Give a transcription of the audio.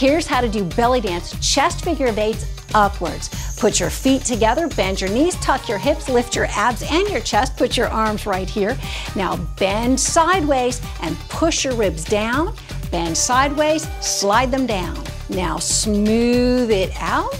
Here's how to do belly dance chest figure of eights upwards. Put your feet together, bend your knees, tuck your hips, lift your abs and your chest, put your arms right here. Now bend sideways and push your ribs down. Bend sideways, slide them down. Now smooth it out